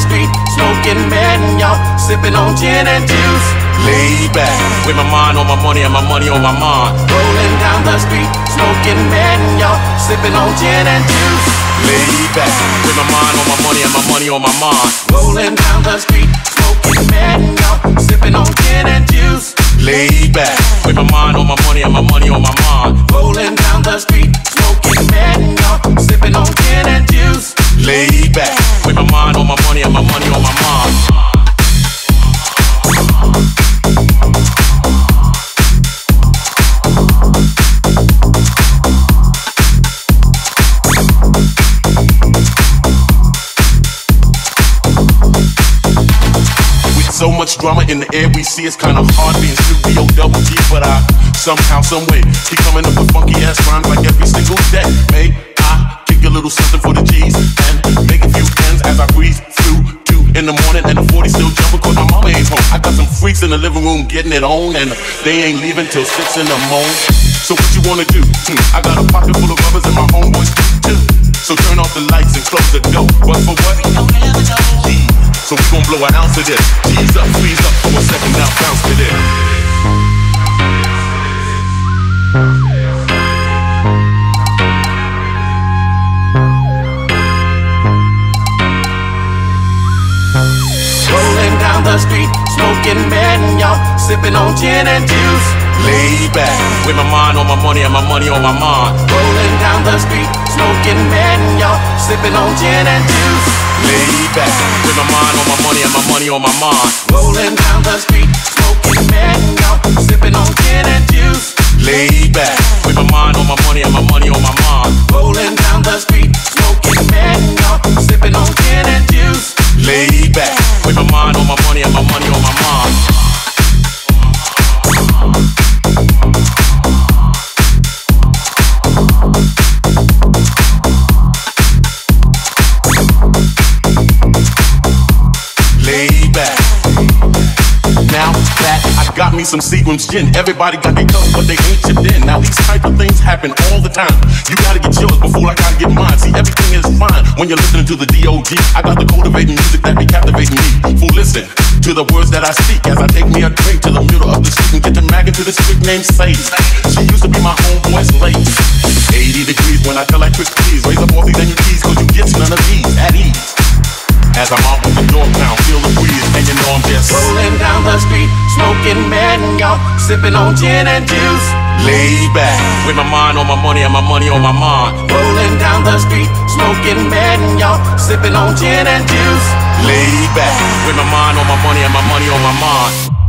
smoking man, y'all sipping on gin and juice. Laid back, with my mind on my money and my money on my mind. Rolling down the street, smoking man, y'all sipping on gin and juice. Laid back, with my mind on my money and my money on my mind. Rolling down the street, smoking man, y'all sipping on gin and juice. Laid back, with my mind on my money and my money on my mind. Rolling so much drama in the air we see it's kinda hard being studio double G But I somehow, someway keep coming up with funky ass rhymes like every single day. May I kick a little something for the G's And make a few ends as I breeze through two in the morning And the 40 still jumping cause my mama ain't home. I got some freaks in the living room getting it on And they ain't leaving till 6 in the morning. So what you wanna do? Hmm, I got a pocket full of rubbers and my homeboys too. So turn off the lights and close the door. But for what? Blow an ounce of this. Ease up, freeze up for a second, now bounce to this. Rolling down the street, smoking man, y'all sipping on gin and juice. Laid back, with my mind on my money and my money on my mind. Rolling down the sipping on gin and juice. Laid back, with my mind on my money and my money on my mind. Rolling down the street, smoking man, y'all sipping on gin and juice. Laid back, with my mind on my money and my money on my mind. Rolling got me some Seagram's gin, everybody got their cups, but they ain't your in. Now these type of things happen all the time. You gotta get yours before I gotta get mine. See, everything is fine when you're listening to the D.O.G. I got the cultivating music that be captivating me. Fool, listen to the words that I speak as I take me a drink to the middle of the street and get the mag to the street named Sadie. She used to be my homeboy's late. 80 degrees when I tell like Chris, please raise up all these NUTs, cause you get none of these at ease. As I'm out sipping on gin and juice. laid back. With my mind on my money and my money on my mind. Rolling down the street, smoking man, y'all sipping on gin and juice. Laid back. With my mind on my money and my money on my mind.